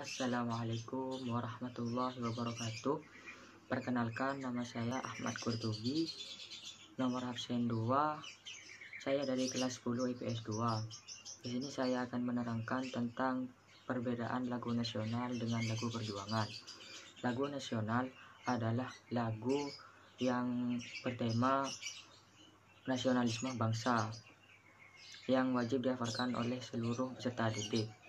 Assalamualaikum warahmatullahi wabarakatuh. Perkenalkan nama saya Ahmad Kurtubi. Nomor absen 2 Saya dari kelas 10 IPS 2 Di sini saya akan menerangkan tentang perbedaan lagu nasional dengan lagu perjuangan. Lagu nasional adalah lagu yang bertema nasionalisme bangsa yang wajib dihafalkan oleh seluruh peserta didik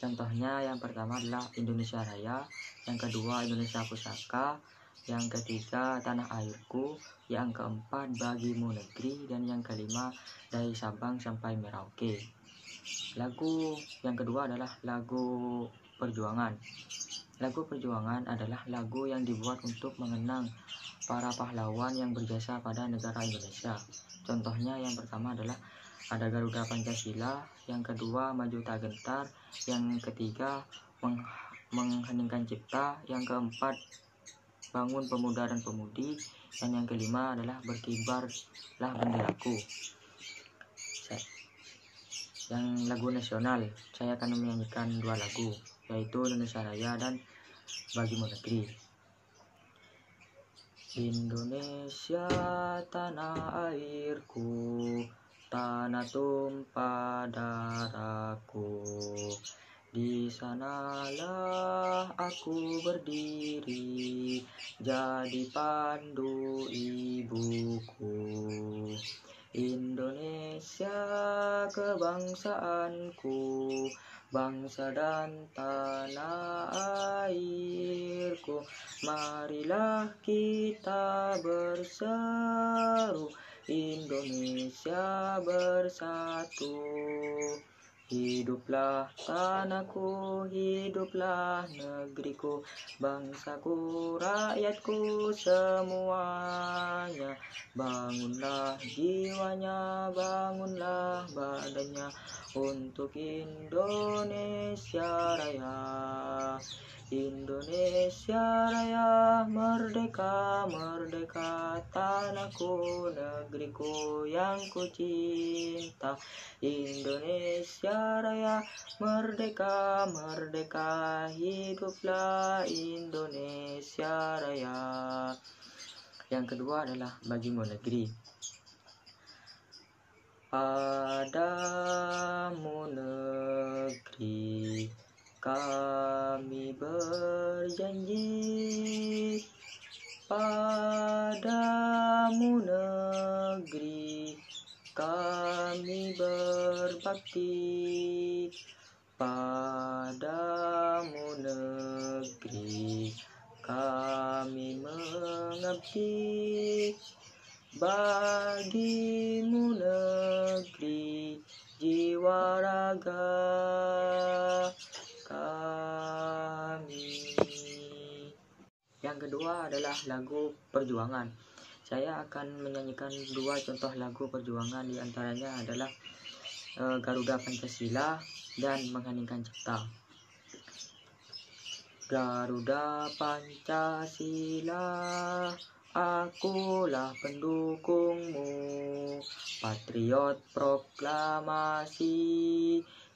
Contohnya yang pertama adalah Indonesia Raya, yang kedua Indonesia Pusaka, yang ketiga Tanah Airku, yang keempat Bagimu Negeri, dan yang kelima dari Sabang sampai Merauke. Lagu yang kedua adalah lagu Perjuangan. Lagu Perjuangan adalah lagu yang dibuat untuk mengenang para pahlawan yang berjasa pada negara Indonesia. Contohnya yang pertama adalah ada Garuda Pancasila, yang kedua Maju Tak Gentar, yang ketiga meng mengheningkan cipta, yang keempat bangun pemuda dan pemudi, dan yang kelima adalah berkibarlah benderaku. Yang lagu nasional, saya akan menyanyikan dua lagu, yaitu Indonesia Raya dan Bagimu Negeri. Indonesia tanah airku tanah tumpah darahku di sanalah aku berdiri jadi pandu ibuku. Indonesia kebangsaanku bangsa dan tanah airku. Marilah kita berseru Indonesia bersatu Hiduplah tanahku, hiduplah negeriku, bangsaku, rakyatku semuanya. Bangunlah jiwanya, bangunlah badannya untuk Indonesia Raya. Indonesia Raya merdeka merdeka tanahku negeriku yang ku cinta Indonesia Raya merdeka merdeka hiduplah Indonesia Raya. Yang kedua adalah bagimu negeri. Padamu negeri kami berjanji padamu negeri kami berbakti padamu negeri. Kami mengabdi bagimu negeri. Jiwa raga Yang kedua adalah lagu perjuangan. Saya akan menyanyikan dua contoh lagu perjuangan di antaranya adalah e, Garuda Pancasila dan Mengheningkan Cipta. Garuda Pancasila, akulah pendukungmu, patriot proklamasi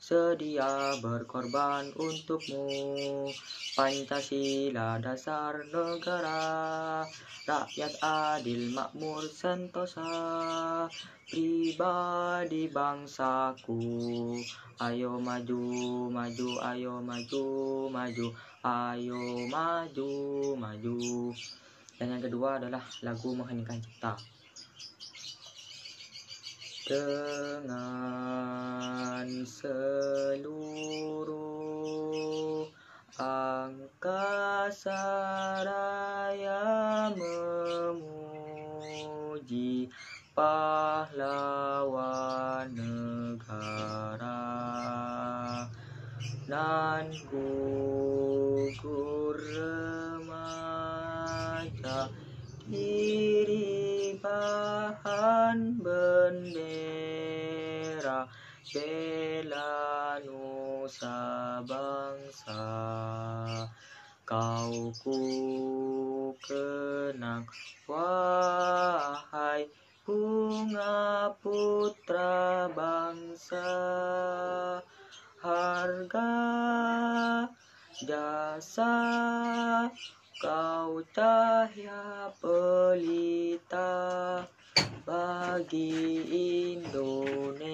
sedia berkorban untukmu. Pancasila dasar negara Rakyat adil makmur sentosa. Pribadi bangsaku Ayo maju, maju, ayo maju, maju Ayo maju, maju. Dan yang kedua adalah lagu mengheningkan cipta dengan seluruh angkasa raya memuji pahlawan negara nan gugur remaja diri bahan bendera bela nusa bangsa kau ku kenang wahai bunga putra bangsa. Harga jasa kau cahaya pelita bagi Indonesia